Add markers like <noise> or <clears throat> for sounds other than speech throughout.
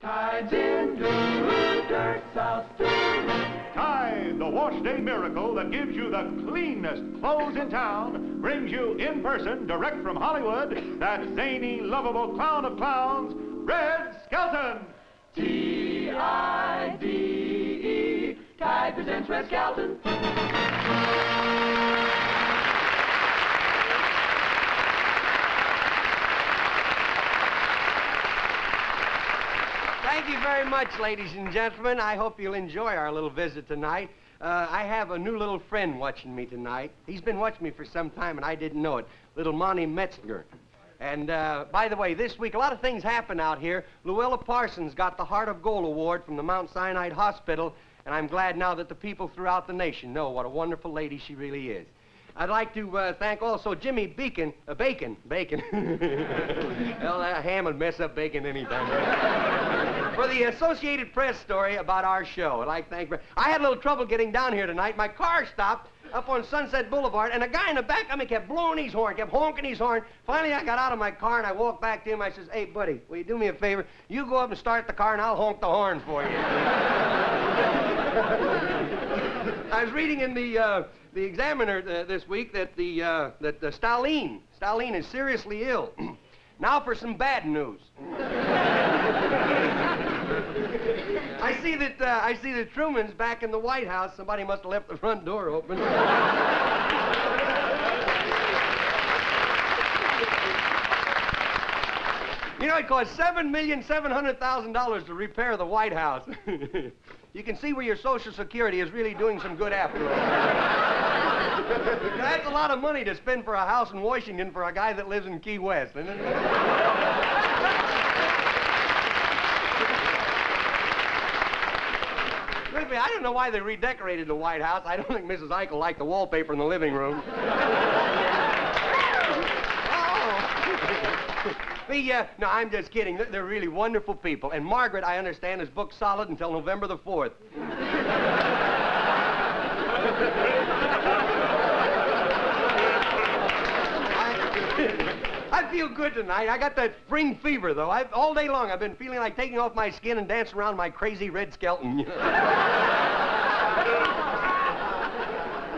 Tide's in blue, dirt south Tide, the wash day miracle that gives you the cleanest clothes in town, brings you in person, direct from Hollywood, that zany, lovable clown of clowns, Red Skelton. T-I-D-E. Tide presents Red Skelton. Thank you very much, ladies and gentlemen. I hope you'll enjoy our little visit tonight. Uh, I have a new little friend watching me tonight. He's been watching me for some time, and I didn't know it. Little Monty Metzger. And uh, by the way, this week a lot of things happen out here. Louella Parsons got the Heart of Gold Award from the Mount Sinai Hospital, and I'm glad now that the people throughout the nation know what a wonderful lady she really is. I'd like to uh, thank also Jimmy Beacon, uh, Bacon, Bacon. <laughs> well, that ham would mess up bacon anytime. For the Associated Press story about our show. Like to thank. I had a little trouble getting down here tonight. My car stopped up on Sunset Boulevard, and a guy in the back of me kept blowing his horn, kept honking his horn. Finally, I got out of my car and I walked back to him. I says, "Hey, buddy, will you do me a favor? You go up and start the car, and I'll honk the horn for you." <laughs> I was reading in the uh, the Examiner uh, this week that the uh, that uh, Stalin Stalin is seriously ill. <clears throat> now for some bad news. I see that uh, I see that Truman's back in the White House. Somebody must have left the front door open. You know, it cost seven million seven hundred thousand dollars to repair the White House. <laughs> you can see where your Social Security is really doing some good after all. <laughs> That's a lot of money to spend for a house in Washington for a guy that lives in Key West, isn't it? Me, I don't know why they redecorated the White House. I don't think Mrs. Eichel liked the wallpaper in the living room. <laughs> oh. <laughs> the, uh, no, I'm just kidding. They're, they're really wonderful people. And Margaret, I understand, is booked solid until November the 4th. I feel good tonight. I got that spring fever, though. I've, all day long, I've been feeling like taking off my skin and dancing around my crazy red skeleton. <laughs> you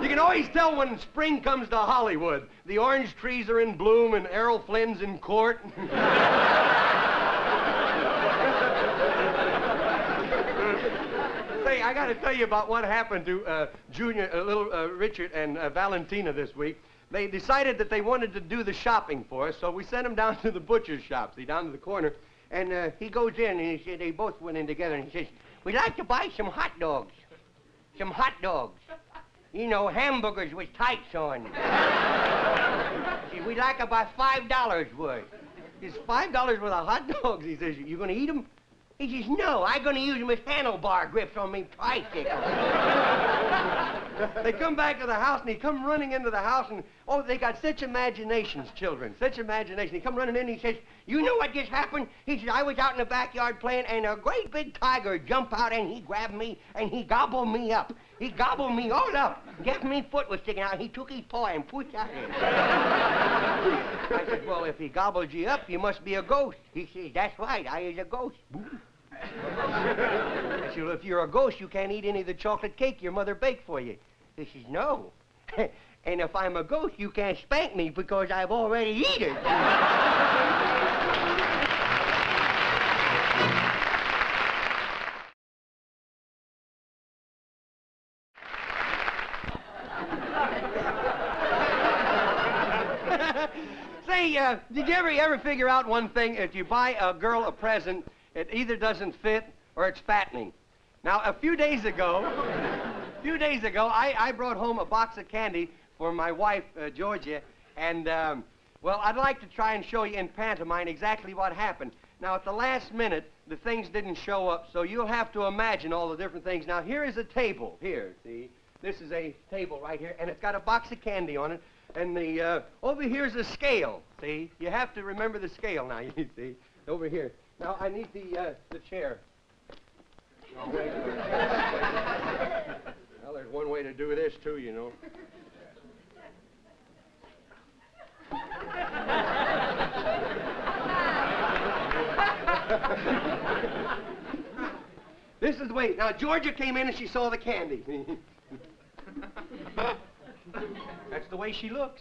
can always tell when spring comes to Hollywood. The orange trees are in bloom and Errol Flynn's in court. <laughs> Say, I got to tell you about what happened to uh, Junior, uh, little uh, Richard, and uh, Valentina this week. They decided that they wanted to do the shopping for us, so we sent them down <laughs> to the butcher's shop, see, down to the corner. And uh, he goes in, and he said they both went in together, and he says, "We'd like to buy some hot dogs, some hot dogs, you know, hamburgers with tights on." <laughs> He said, We'd like to buy five dollars worth. It's five dollars worth of hot dogs. He says, "You gonna eat them?" He says, "No, I'm gonna use them as handlebar grips on me tricycle." They come back to the house, and he come running into the house, and oh, they got such imaginations, children, such imagination. He come running in, and he says, "You know what just happened?" He says, "I was out in the backyard playing, and a great big tiger jumped out, and he grabbed me, and he gobbled me up. He gobbled me all up. Guess me foot was sticking out. He took his paw and pushed out in. I said, "Well, if he gobbled you up, you must be a ghost." He says, "That's right, I is a ghost." I said, well, if you're a ghost, you can't eat any of the chocolate cake your mother baked for you. He says, no. <laughs> and if I'm a ghost, you can't spank me because I've already eaten. <laughs> Say, uh, did you ever ever figure out one thing? If you buy a girl a present, it either doesn't fit or it's fattening. Now, a few days ago, a <laughs> few days ago, I, I brought home a box of candy for my wife, uh, Georgia, and, um, well, I'd like to try and show you in pantomime exactly what happened. Now, at the last minute, the things didn't show up, so you'll have to imagine all the different things. Now, here is a table. Here, see? This is a table right here, and it's got a box of candy on it. And the, uh, over here's a scale, see? You have to remember the scale now, <laughs> you see? Over here. Now, I need the, uh, the chair. well, there's one way to do this, too, you know. This is the way. Now, Georgia came in and she saw the candy. <laughs> That's the way she looks.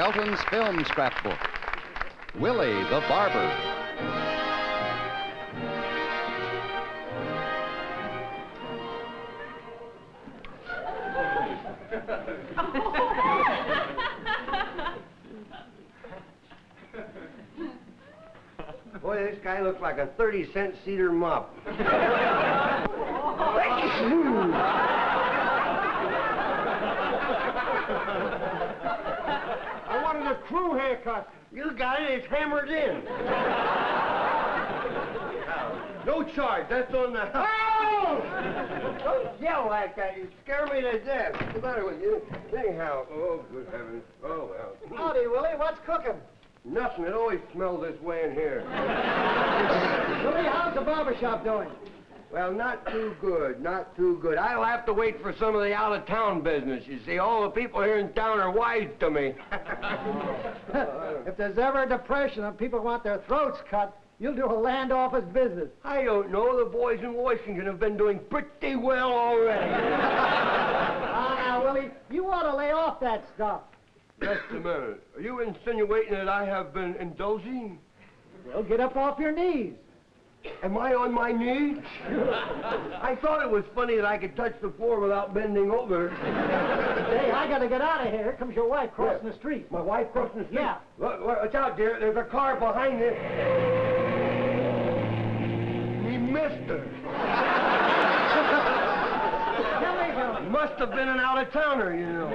Skelton's Film Scrapbook. Willie the Barber. Boy, this guy looks like a 30 cent cedar mop. <laughs> I wanted a crew haircut. You got it, it's hammered in. <laughs> No charge, that's on the house. Oh! Don't yell like that, you scare me to death. What's the matter with you? Anyhow, oh, good heavens. Oh, well. Howdy, Willie. What's cooking? Nothing, it always smells this way in here. <laughs> Willie, how's the barber shop doing? Well, not too good, not too good. I'll have to wait for some of the out-of-town business. You see, all the people here in town are wise to me. <laughs> if there's ever a depression and people want their throats cut, You'll do a land office business. I don't know. The boys in Washington have been doing pretty well already. <laughs> Ah, now, Willie, you ought to lay off that stuff. Just a minute. Are you insinuating that I have been indulging? Well, get up off your knees. Am I on my knees? <laughs> I thought it was funny that I could touch the floor without bending over. Hey, I gotta get out of here. Here comes your wife crossing the street. My wife crossing the street? Yeah. Look, look, watch out, dear. There's a car behind you. He missed her. Tell me, Willie. Must have been an out-of-towner, you know.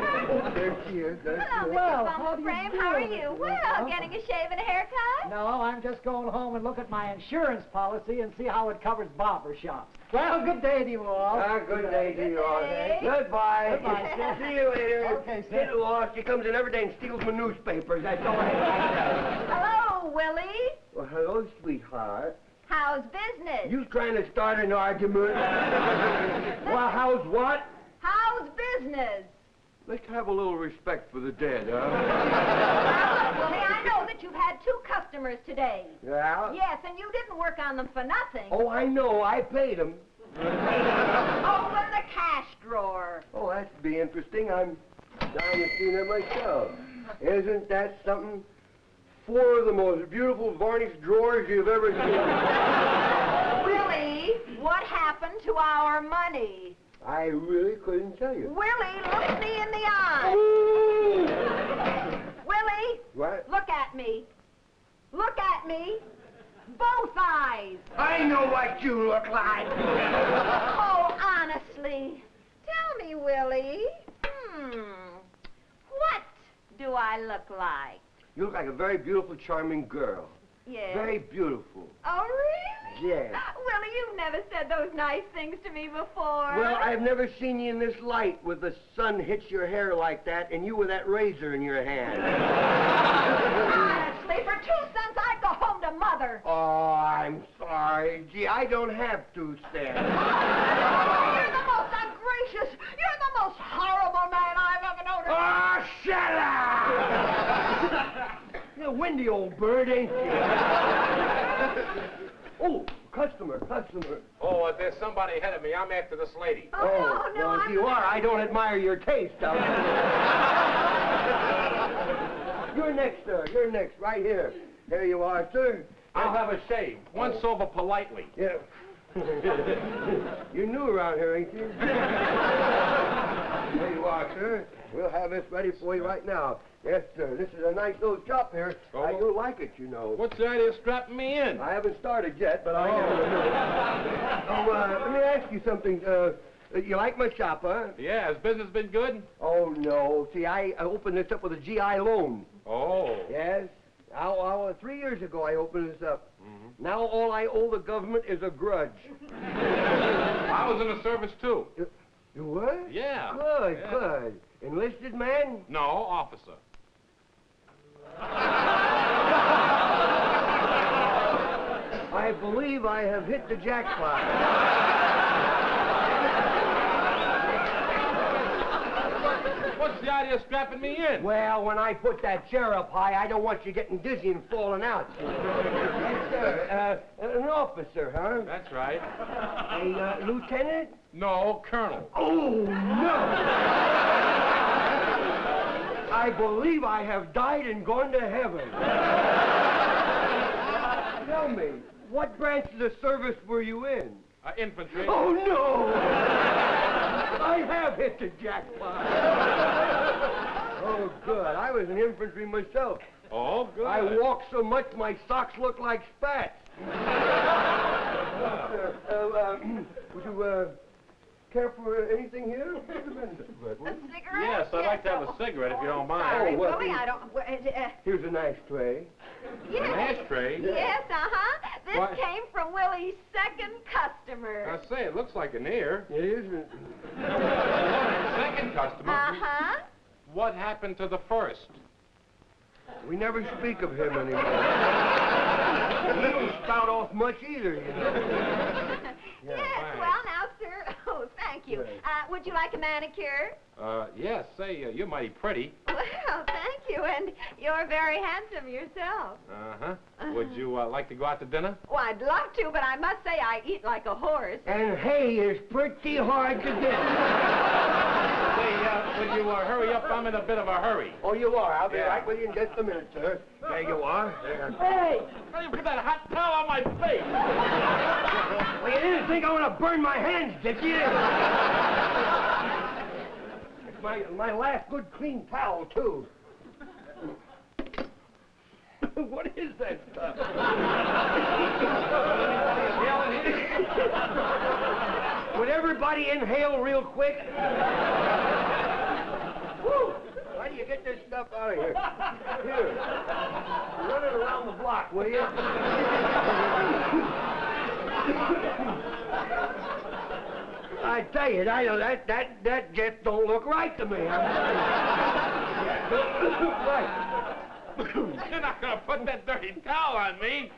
There she is. There she Hello, is. Well, Mr. how Bumble you Frame. How are you? Well, Huh? getting a shave and a haircut? No, I'm just going home and look at my insurance policy and see how it covers barber shops. Well, good day to you all. Ah, good day to you all. day. Goodbye. Goodbye, <laughs> sir. See you later. Okay, sir. Get lost. She comes in every day and steals my newspapers. That's all I. Hello, Willie. well, hello, sweetheart. How's business? You trying to start an argument? <laughs> well, how's what? How's business? Let's have a little respect for the dead, huh? Well, Willie, I know that you've had two customers today. Yeah? Yes, and you didn't work on them for nothing. Oh, I know. I paid him. Open the cash drawer. Oh, that'd be interesting. I'm dying to see that myself. Isn't that something? Four of the most beautiful varnished drawers you've ever seen. Willie, what happened to our money? I really couldn't tell you. Willie, look me in the eye. <laughs> Willie, What? look at me. Look at me. Both eyes. I know what you look like. Oh, honestly. Tell me, Willie. Hmm. What do I look like? You look like a very beautiful, charming girl. Yes. Very beautiful. Oh, really? Yes. Willie, you've never said those nice things to me before. Well, I've never seen you in this light with the sun hits your hair like that and you with that razor in your hand. <laughs> Honestly, for two cents, I'd go home to Mother. oh, I'm sorry. Gee, I don't have two cents. <laughs> You're the most ungracious, you're the most horrible man I've ever known. Oh, shut up! <laughs> You're a windy old bird, ain't you? <laughs> oh, customer, customer. Oh, uh, there's somebody ahead of me. I'm after this lady. Oh, no, no, well, if I'm you not- are, I don't admire your taste. I'll- <laughs> you're next, sir. You're next, right here. There you are, sir. I'll have a shave. Once over politely. Yeah. <laughs> You're new around here, ain't you? there you are, sir. We'll have this ready for you right now. Yes, sir. This is a nice little shop here. Oh. I do like it, you know. What's the idea of strapping me in? I haven't started yet, but I never know. Oh, uh, let me ask you something. Uh, you like my shop, huh? Yeah, has business been good? Oh, no. See, I, I opened this up with a GI loan. Oh. Yes. Now, uh, three years ago, I opened this up. Now all I owe the government is a grudge. I was in the service too. You were? Yeah. Good, Yeah. good. Enlisted man? No, officer. I believe I have hit the jackpot. What's the idea of strapping me in? Well, when I put that chair up high, I don't want you getting dizzy and falling out. yes, sir. Uh, an officer, huh? That's right. A uh, lieutenant? No, Colonel. Oh, no! I believe I have died and gone to heaven. Tell me, what branch of the service were you in? Uh, infantry. Oh, no! I have hit the jackpot. oh, good. I was an infantry myself. Oh, good. I walk so much my socks look like spats. <laughs> uh, uh, <clears throat> would you uh, care for anything here? <laughs> A cigarette? Yes, I'd like to have a oh, cigarette if you don't mind. Sorry, Oh, well, Willie, I don't. Uh, uh, Here's a nice tray. yes. An ashtray? Yes, uh-huh. This Why- came from Willie's second customer. I say, it looks like an ear. It isn't. <laughs> Second customer. Uh-huh. What happened to the first? We never speak of him anymore. <laughs> he don't spout off much either, you know. yes, fine. well, now, sir. Oh, thank you. you. Uh, would you like a manicure? Uh, yes, say, uh, you're mighty pretty. Well, <laughs> thank you, and you're very handsome yourself. Uh-huh. Would you uh, like to go out to dinner? Well, I'd love to, but I must say I eat like a horse. And hay is pretty hard to get. <laughs> Say, uh, would you uh, hurry up? I'm in a bit of a hurry. Oh, you are. I'll be Yeah. right with you in just a minute, sir. There you are. There. Hey, Why you put that hot towel on my face? <laughs> Well, you didn't think I want to burn my hands, did you? it's my, my last good clean towel, too. <laughs> what is that stuff? <laughs> Would everybody inhale real quick? How do you get this stuff out of here? Here. Run it around the block, will you? I tell you, I know that that that just don't look right to me. Right. You're not gonna put that dirty towel on me.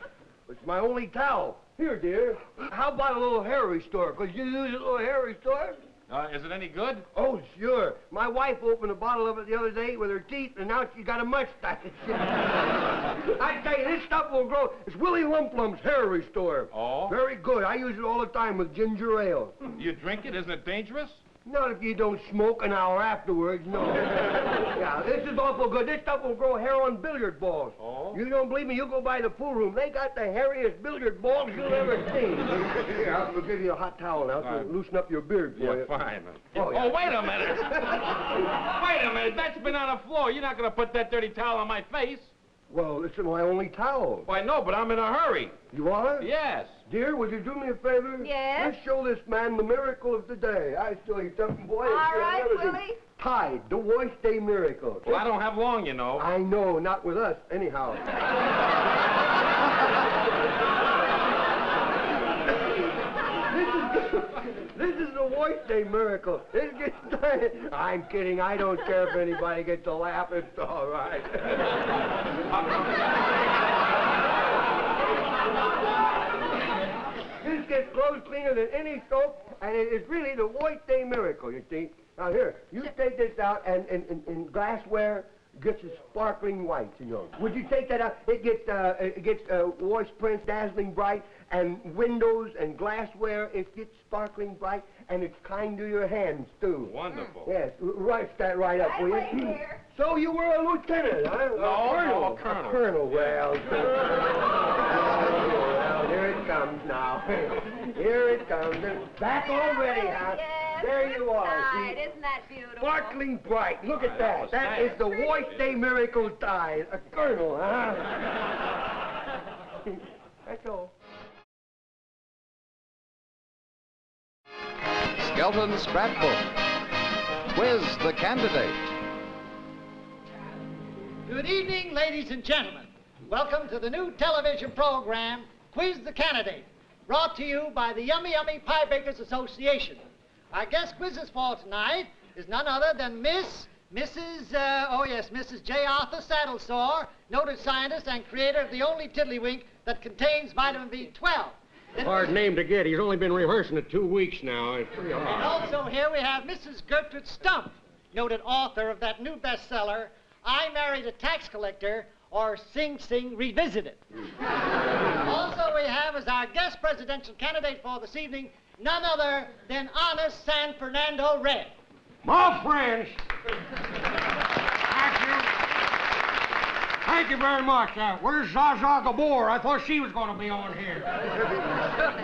It's my only towel. Here, dear. How about a little hair restore? Could you use a little hair restore? Uh, is it any good? Oh, sure. My wife opened a bottle of it the other day with her teeth, and now she's got a mustache. <laughs> I tell you, this stuff will grow. It's Willie Lump Lump's hair restore. Oh? Very good. I use it all the time with ginger ale. You drink it? Isn't it dangerous? Not if you don't smoke an hour afterwards, no. <laughs> yeah, this is awful good. This stuff will grow hair on billiard balls. Oh? You don't believe me? You go by the pool room. They got the hairiest billiard balls you'll ever see. <laughs> Here, I'll give you a hot towel now to All right. loosen up your beard for Yeah, you. fine. Oh, yeah. oh, wait a minute. <laughs> wait a minute. That's been on the floor. You're not gonna put that dirty towel on my face. Well, this is my only towel. Why, no, but I'm in a hurry. You are? Yes. Dear, would you do me a favor? Yes? Let's show this man the miracle of the day. I show you something, boy. All that you'll right, never see. Willie. Tide, the Wash Day miracle. Well, I don't have long, you know. I know, not with us, anyhow. <laughs> this is is Day miracle. It gets, I'm kidding. I don't care if anybody gets a laugh. It's all right. this gets clothes cleaner than any soap, and it is really the Wash Day miracle. You see. Now here, you take this out, and and, and, and glassware gets a sparkling white. You know. Would you take that out? It gets uh, it gets uh, wash prints dazzling bright, and windows and glassware it gets sparkling bright, and it's kind to your hands too. Wonderful. Yes, r- write that right up, Right will you? away. So you were a lieutenant, huh? No, a colonel. no, a colonel. A colonel. Well, <laughs> well, here it comes now. <laughs> Here it comes. Back already, huh? Yes, There you are. Tide, See? isn't that beautiful? Sparkling bright. Look at that. was That nice. the white Day Miracle tie. A colonel, huh? <laughs> That's all. Skelton's Scrapbook. Quiz the candidate. Good evening, ladies and gentlemen. Welcome to the new television program, Quiz the Candidate, brought to you by the Yummy Yummy Pie Bakers Association. Our guest quizzes for tonight is none other than Miss, Mrs., uh, oh yes, Mrs. J. Arthur Saddlesore, noted scientist and creator of the only tiddlywink that contains vitamin B12. Then- Hard name to get. He's only been rehearsing it two weeks now. It's pretty And hard. also here we have Mrs. Gertrude Stump, noted author of that new bestseller, I Married a Tax Collector, or Sing Sing Revisited. also we have as our guest presidential candidate for this evening, none other than honest San Fernando Red. My friends. Thank you. Thank you very much. Uh, where's Zsa Zsa Gabor? I thought she was going to be on here.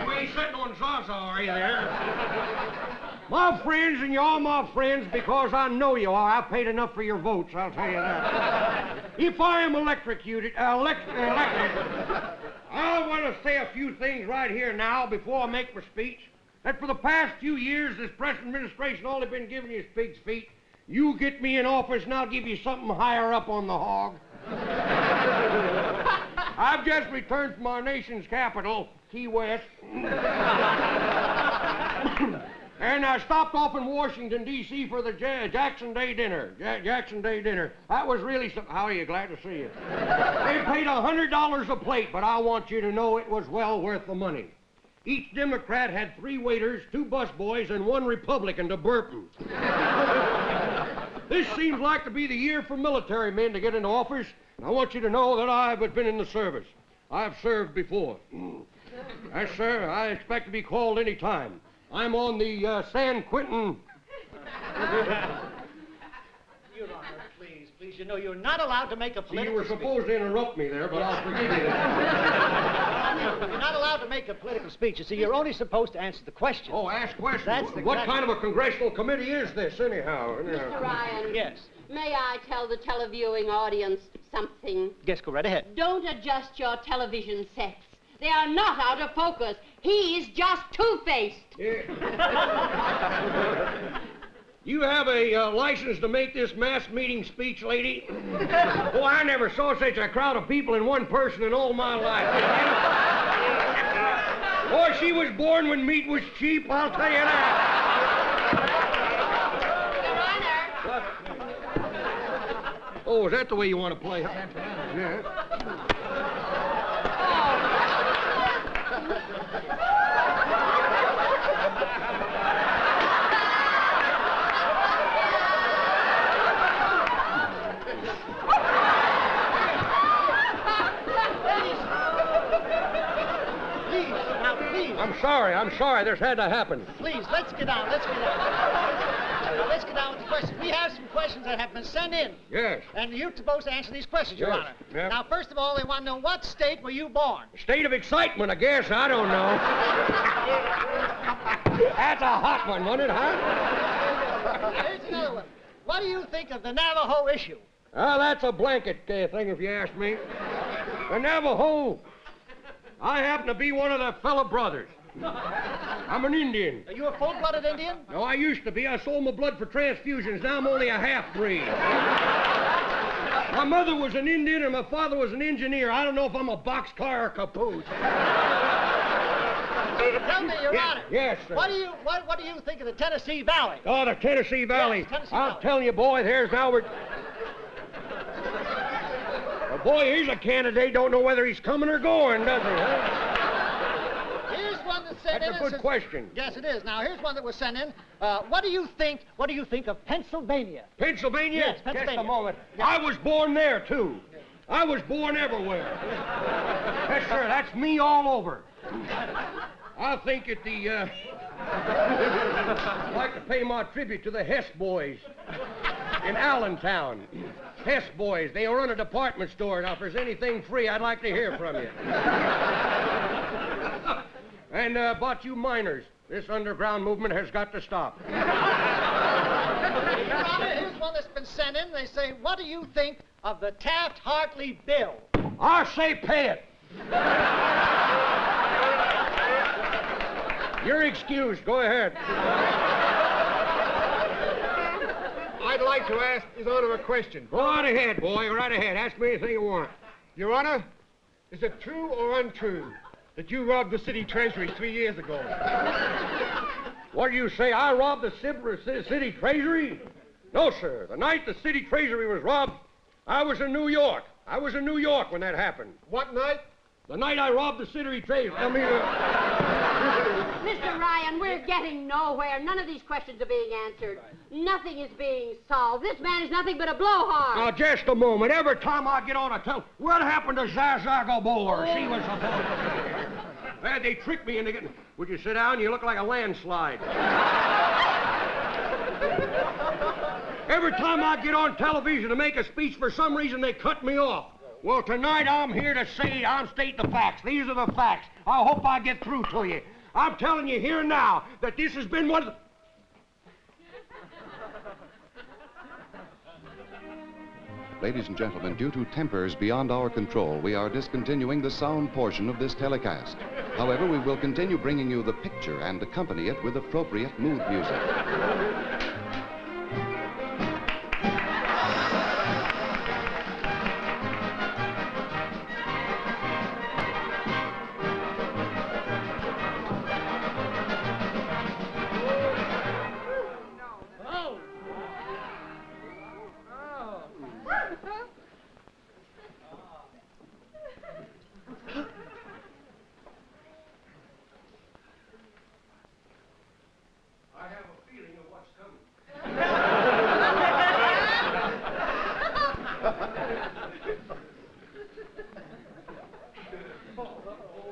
you ain't sitting on Zsa Zsa, are you there? My friends, and you're all my friends because I know you are. I paid enough for your votes, I'll tell you that. if I am electrocuted, uh, elect, elected, I want to say a few things right here now before I make my speech. That for the past few years, this present administration only been giving you pig's feet. You get me in office, and I'll give you something higher up on the hog. <laughs> I've just returned from our nation's capital, Key West. <laughs> And I stopped off in Washington, D.C. for the Ja- Jackson Day dinner. Ja- Jackson Day dinner. That was really some. How are you? Glad to see you. They paid a $100 a plate, but I want you to know it was well worth the money. Each Democrat had three waiters, two busboys, and one Republican to burp 'em. this seems like to be the year for military men to get into office. And I want you to know that I've been in the service. I've served before. <laughs> yes, sir. I expect to be called any time. I'm on the uh, San Quentin. <laughs> Your Honor, please, please, you know you're not allowed to make a See, you were speech. supposed to interrupt me there, but I'll forgive you that. <laughs> You're not allowed to make a political speech. You see, you're only supposed to answer the question. Oh, ask questions. That's the what exact- kind of a congressional committee is this, anyhow? Mr. Ryan. Yes. May I tell the televiewing audience something? Yes, go right ahead. Don't adjust your television sets. They are not out of focus. He's just two-faced. <laughs> You have a uh, license to make this mass meeting speech, lady? Boy, <laughs> I never saw such a crowd of people in one person in all my life. Boy, she was born when meat was cheap, I'll tell you that. Your Honor. Oh, is that the way you want to play? Yeah. Please, now, please, I'm sorry, I'm sorry. This had to happen. please, let's get down. Let's get down. Now, let's get down with the questions. We have some questions that have been sent in. Yes. And you're supposed to answer these questions, Your Yes, Honor. yeah. Now, first of all, they want to know what state were you born? State of excitement, I guess. I don't know. That's a hot one, wasn't it, huh? Here's another one. What do you think of the Navajo issue? Oh, that's a blanket uh, thing, if you ask me. The Navajo. I happen to be one of the fellow brothers. I'm an Indian. Are you a full-blooded Indian? No, I used to be. I sold my blood for transfusions. Now I'm only a half breed. my mother was an Indian and my father was an engineer. I don't know if I'm a boxcar or a caboose. Tell me, Your Yes, Honor. yes, sir. What do you what, what do you think of the Tennessee Valley? Oh, the Tennessee Valley. Yes, Tennessee I'm Valley. telling you, boy, there's now we're. Well, boy, he's a candidate. Don't know whether he's coming or going, does he? Huh? Here's one that sent That's in. a good says- question. Yes, it is. Now here's one that was sent in. Uh, what do you think? What do you think of Pennsylvania? Pennsylvania? Yes, Pennsylvania. Just a moment. I was born there, too. I was born everywhere. yes, sir. That's me all over. I think at the, uh... <laughs> I'd like to pay my tribute to the Hess boys in Allentown. Hess boys, they run a department store. Now, if there's anything free, I'd like to hear from you. and uh, about you miners, this underground movement has got to stop. Here's one that's been sent in. They say, what do you think of the Taft-Hartley bill? I say pay it. You're excused. Go ahead. I'd like to ask His Honor a question. Go right ahead, boy. Right ahead. Ask me anything you want. Your Honor, is it true or untrue that you robbed the city treasury three years ago? What do you say? I robbed the city treasury? No, sir. The night the city treasury was robbed, I was in New York. I was in New York when that happened. What night? The night I robbed the city treasury. I mean, uh, Mr. Ryan, we're getting nowhere. None of these questions are being answered. Nothing is being solved. This man is nothing but a blowhard. now just a moment. Every time I get on a tell, what happened to Zsa Zsa Gabor? She was supposed to be here. Man, they tricked me into getting. Would you sit down? You look like a landslide. Every time I get on television to make a speech, for some reason they cut me off. Well, tonight I'm here to say I'm stating the facts. These are the facts. I hope I get through to you. I'm telling you here now that this has been one of the. Ladies and gentlemen, due to tempers beyond our control, we are discontinuing the sound portion of this telecast. However, we will continue bringing you the picture and accompany it with appropriate mood music.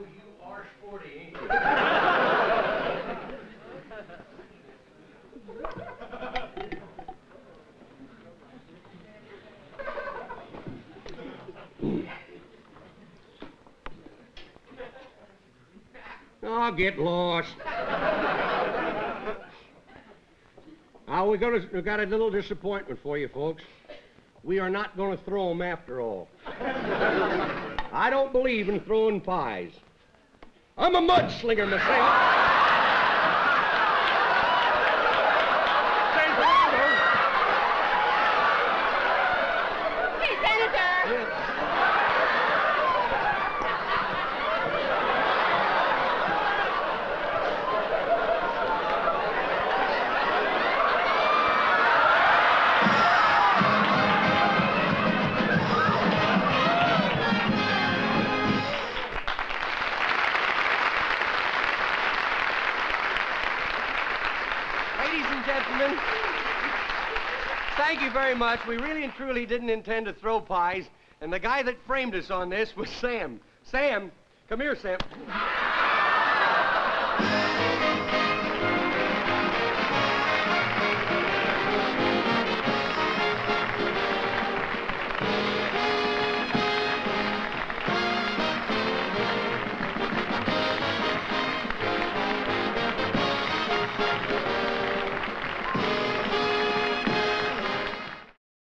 you are sporty, ain't you? I'll get lost. now, we got, a, we got a little disappointment for you, folks. We are not going to throw them after all. I don't believe in throwing pies. I'm a mudslinger myself. Very much. We really and truly didn't intend to throw pies, and the guy that framed us on this was Sam. Sam, come here, Sam.